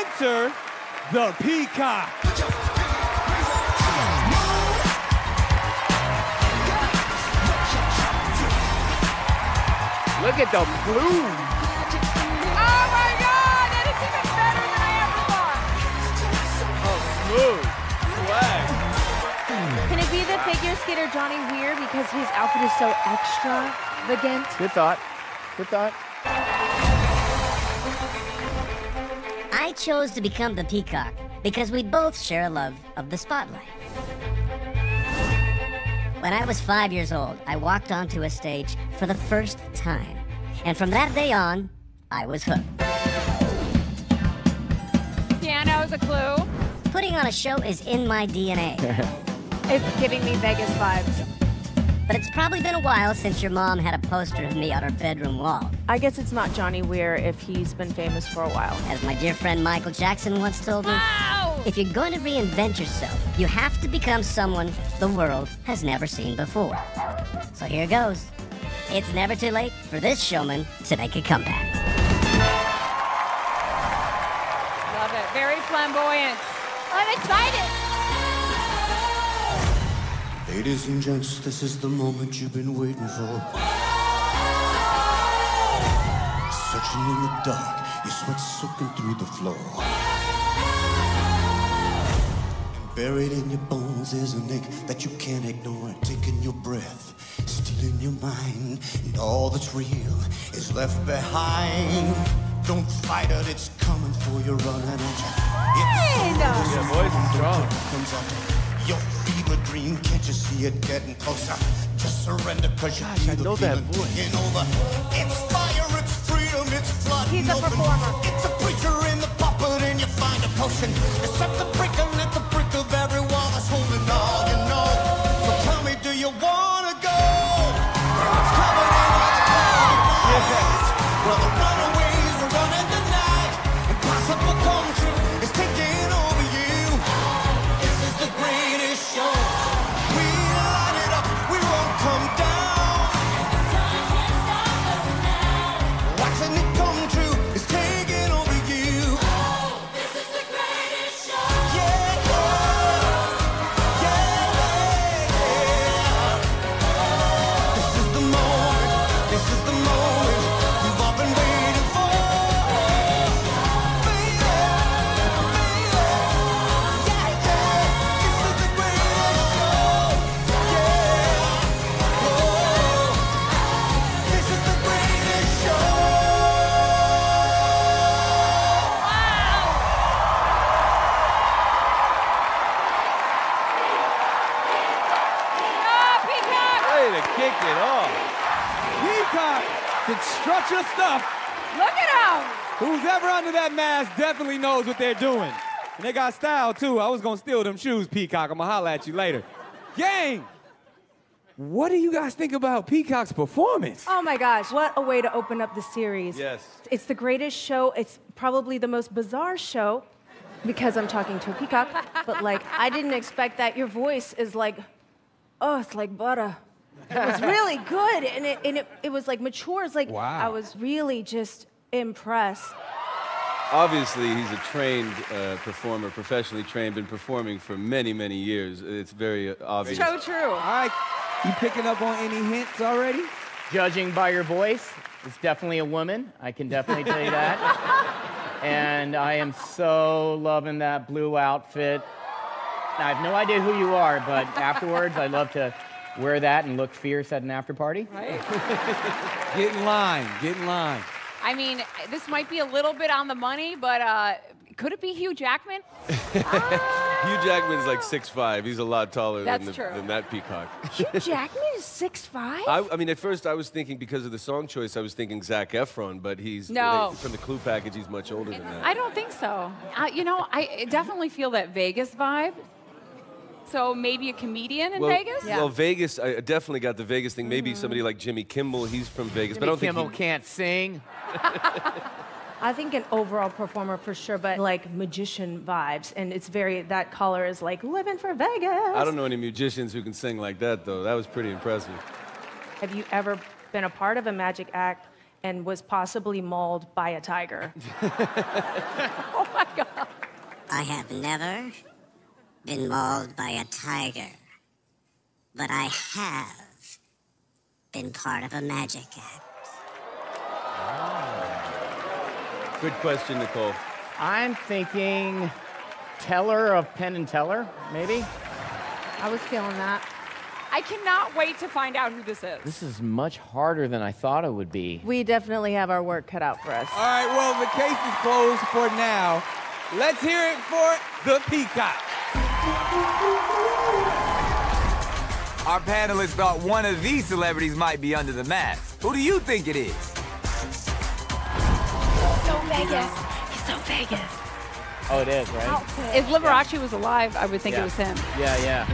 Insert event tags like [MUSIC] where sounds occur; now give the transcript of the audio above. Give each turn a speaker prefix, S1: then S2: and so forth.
S1: enter the Peacock.
S2: Look at the blue.
S3: Oh my God! That is even better than I ever thought.
S2: Oh, Smooth. Swag.
S4: Can it be the figure skater Johnny Weir because his outfit is so extravagant?
S2: Good thought. Good thought.
S5: I chose to become the peacock because we both share a love of the spotlight. When I was five years old, I walked onto a stage for the first time. And from that day on, I was hooked.
S3: Piano's a clue.
S5: Putting on a show is in my DNA. [LAUGHS]
S4: It's giving me Vegas vibes.
S5: but it's probably been a while since your mom had a poster of me on her bedroom wall.
S4: I guess it's not Johnny Weir if he's been famous for a while.
S5: As my dear friend Michael Jackson once told me,
S3: Wow!
S5: if you're going to reinvent yourself, you have to become someone the world has never seen before. So here goes. It's never too late for this showman to make a comeback.
S3: Love it. Very flamboyant. I'm excited.
S6: Ladies and gents, this is the moment you've been waiting for. Searching in the dark, your sweat soaking through the floor. And buried in your bones is an ache that you can't ignore. Taking your breath, stealing your mind, and all that's real is left behind. Don't fight it, it's coming for you, running at you. It's
S2: Yeah, voice is strong.
S6: comes up. Your fever dream, can't you see it getting closer? Just surrender, cause you
S2: Gosh, I
S6: feel
S2: know
S6: the
S2: that
S6: feeling
S2: voice.
S6: taking over. It's fire,
S4: He's a performer.
S6: It's a preacher in the pulpit, and you find a potion. It's at the and at the
S2: kick it off.
S1: Peacock can strut your stuff.
S3: Look at him!
S1: Who's ever under that mask definitely knows what they're doing. And they got style too. I was gonna steal them shoes, Peacock. I'm gonna holler at you later. Gang, what do you guys think about Peacock's performance?
S4: Oh my gosh, what a way to open up the series.
S2: Yes.
S4: It's the greatest show. It's probably the most bizarre show because I'm talking to a peacock. but like, I didn't expect that. Your voice is like, oh, it's like butter. It was really good. And it, and it, it was like mature. It's like,
S1: Wow.
S4: I was really just impressed.
S7: Obviously, he's a trained uh, performer, professionally trained, been performing for many, many years. It's very obvious.
S3: So true.
S1: All right, you picking up on any hints already?
S2: Judging by your voice, it's definitely a woman. I can definitely tell you that. [LAUGHS] and I am so loving that blue outfit. I have no idea who you are, but afterwards, I'd love to wear that and look fierce at an after party. Right? [LAUGHS]
S1: Get in line, get in line.
S3: I mean, this might be a little bit on the money, but uh, could it be Hugh Jackman? [LAUGHS]
S7: Hugh Jackman's like 6'5". He's a lot taller than, the, than that peacock.
S4: Hugh [LAUGHS] Jackman is 6'5?
S7: I, I mean, at first I was thinking because of the song choice, I was thinking Zac Efron, but he's
S3: No.
S7: from the Clue package. He's much older than that.
S3: I don't think so. Uh, you know, I definitely feel that Vegas vibe. So maybe a comedian in
S7: well,
S3: Vegas?
S7: well, Vegas. I definitely got the Vegas thing. Maybe mm. somebody like Jimmy Kimmel. He's from Vegas, but I
S2: Jimmy
S7: don't think
S2: Kimmel
S7: he-
S2: can't sing. [LAUGHS]
S4: I think an overall performer for sure, but like magician vibes. And it's very, that color is like living for Vegas.
S7: I don't know any musicians who can sing like that, though. That was pretty impressive.
S4: Have you ever been a part of a magic act and was possibly mauled by a tiger? [LAUGHS] [LAUGHS]
S3: Oh my God.
S5: I have never been mauled by a tiger, but I have been part of a magic act.
S7: Good question, Nicole.
S2: I'm thinking Teller of Penn and Teller, maybe.
S4: I was feeling that.
S3: I cannot wait to find out who this is.
S2: This is much harder than I thought it would be.
S4: We definitely have our work cut out for us.
S1: All right, well, the case is closed for now. Let's hear it for the Peacock.
S8: Our panelists thought one of these celebrities might be under the mask. Who do you think it is?
S3: So Vegas. He's so Vegas.
S2: Oh, it is, right?
S3: If Liberace was alive, I would think
S2: Yeah.
S3: it was him.
S2: Yeah, yeah.